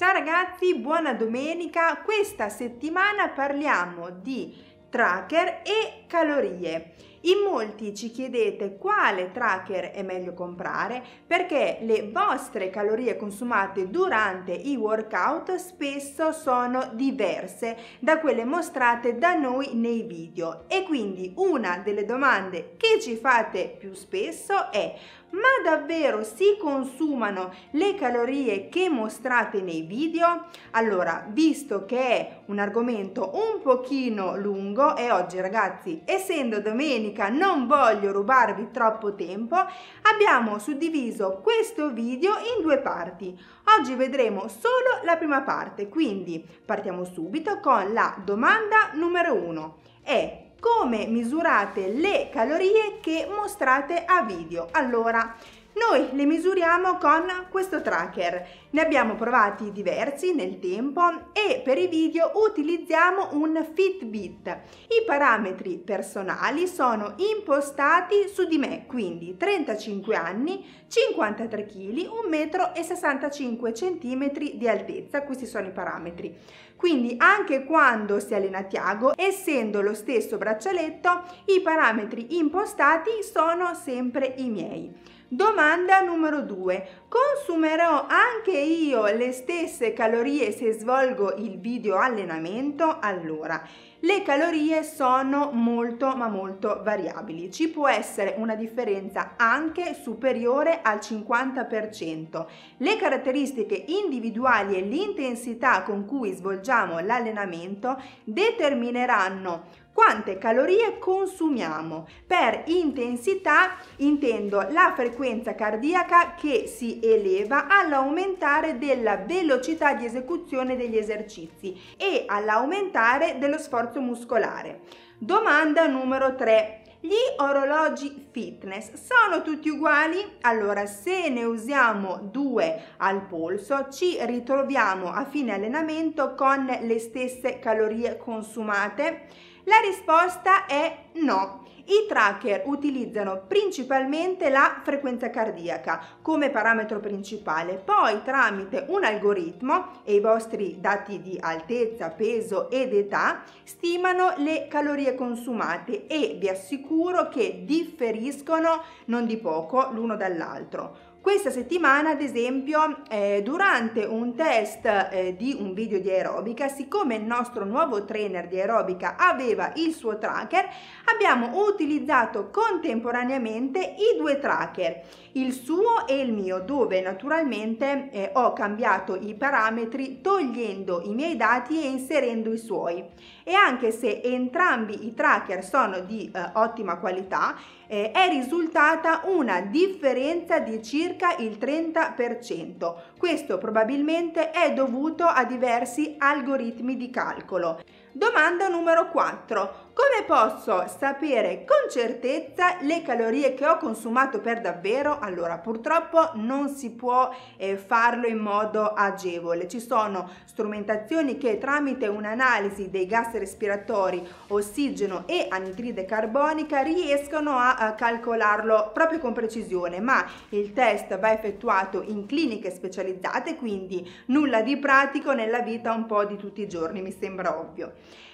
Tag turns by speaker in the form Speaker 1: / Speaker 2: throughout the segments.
Speaker 1: Ciao ragazzi, buona domenica. Questa settimana parliamo di tracker e calorie. In molti ci chiedete quale tracker è meglio comprare perché le vostre calorie consumate durante i workout spesso sono diverse da quelle mostrate da noi nei video e quindi una delle domande che ci fate più spesso è ma davvero si consumano le calorie che mostrate nei video? Allora, visto che è un argomento un pochino lungo e oggi ragazzi, essendo domenica, non voglio rubarvi troppo tempo, abbiamo suddiviso questo video in due parti. Oggi vedremo solo la prima parte, quindi partiamo subito con la domanda numero uno. È come misurate le calorie che mostrate a video. Allora, noi le misuriamo con questo tracker, ne abbiamo provati diversi nel tempo e per i video utilizziamo un Fitbit. I parametri personali sono impostati su di me, quindi 35 anni, 53 kg, 1,65 m di altezza, questi sono i parametri. Quindi anche quando si allena Tiago, essendo lo stesso braccialetto, i parametri impostati sono sempre i miei. Domanda numero 2. Consumerò anche io le stesse calorie se svolgo il video allenamento? Allora, le calorie sono molto ma molto variabili. Ci può essere una differenza anche superiore al 50%. Le caratteristiche individuali e l'intensità con cui svolgiamo l'allenamento determineranno quante calorie consumiamo. Per intensità intendo la frequenza cardiaca che si eleva all'aumentare della velocità di esecuzione degli esercizi e all'aumentare dello sforzo muscolare. Domanda numero 3. Gli orologi fitness sono tutti uguali? Allora, se ne usiamo due al polso, ci ritroviamo a fine allenamento con le stesse calorie consumate? La risposta è no. I tracker utilizzano principalmente la frequenza cardiaca come parametro principale, poi tramite un algoritmo e i vostri dati di altezza, peso ed età stimano le calorie consumate e vi assicuro che differiscono non di poco l'uno dall'altro. Questa settimana, ad esempio, eh, durante un test eh, di un video di aerobica, siccome il nostro nuovo trainer di aerobica aveva il suo tracker, abbiamo utilizzato contemporaneamente i due tracker, il suo e il mio, dove naturalmente eh, ho cambiato i parametri togliendo i miei dati e inserendo i suoi. E anche se entrambi i tracker sono di eh, ottima qualità, eh, è risultata una differenza di circa il 30%. Questo probabilmente è dovuto a diversi algoritmi di calcolo. Domanda numero 4. Come posso sapere con certezza le calorie che ho consumato per davvero? Allora, purtroppo non si può eh, farlo in modo agevole. Ci sono strumentazioni che tramite un'analisi dei gas respiratori, ossigeno e anidride carbonica riescono a, a calcolarlo proprio con precisione, ma il test va effettuato in cliniche specializzate, quindi nulla di pratico nella vita un po' di tutti i giorni, mi sembra ovvio.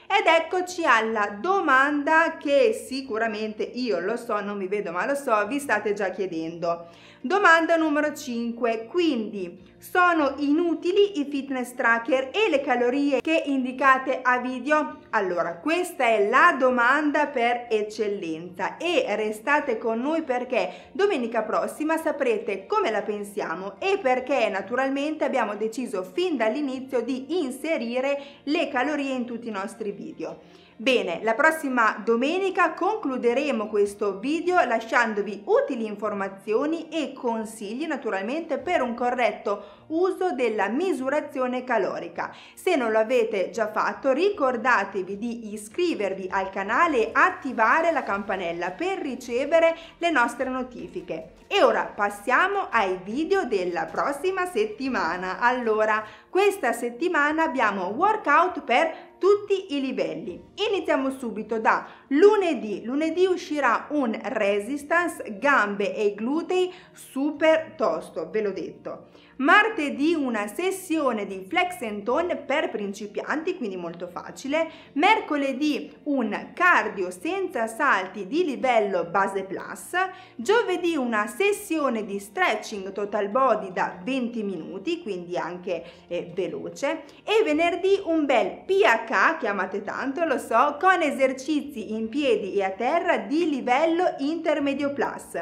Speaker 1: Ed eccoci alla domanda che sicuramente io lo so, non mi vedo ma lo so, vi state già chiedendo. Domanda numero 5. Quindi sono inutili i fitness tracker e le calorie che indicate a video? Allora, questa è la domanda per eccellenza e restate con noi perché domenica prossima saprete come la pensiamo e perché naturalmente abbiamo deciso fin dall'inizio di inserire le calorie in tutti i nostri video. Bene, la prossima domenica concluderemo questo video lasciandovi utili informazioni e consigli naturalmente per un corretto uso della misurazione calorica. Se non lo avete già fatto ricordatevi di iscrivervi al canale e attivare la campanella per ricevere le nostre notifiche. E ora passiamo ai video della prossima settimana. Allora, questa settimana abbiamo workout per tutti i livelli. Iniziamo subito da lunedì. Lunedì uscirà un resistance gambe e glutei super tosto, ve l'ho detto. Martedì una sessione di flex and tone per principianti, quindi molto facile, mercoledì un cardio senza salti di livello base plus, giovedì una sessione di stretching total body da 20 minuti, quindi anche eh, veloce, e venerdì un bel PH, chiamate tanto, lo so, con esercizi in piedi e a terra di livello intermedio plus.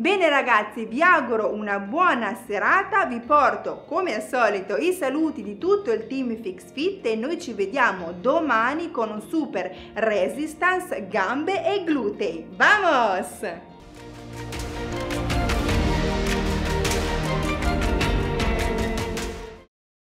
Speaker 1: Bene ragazzi, vi auguro una buona serata, vi porto come al solito i saluti di tutto il team Fix Fit e noi ci vediamo domani con un super resistance gambe e glutei. Vamos!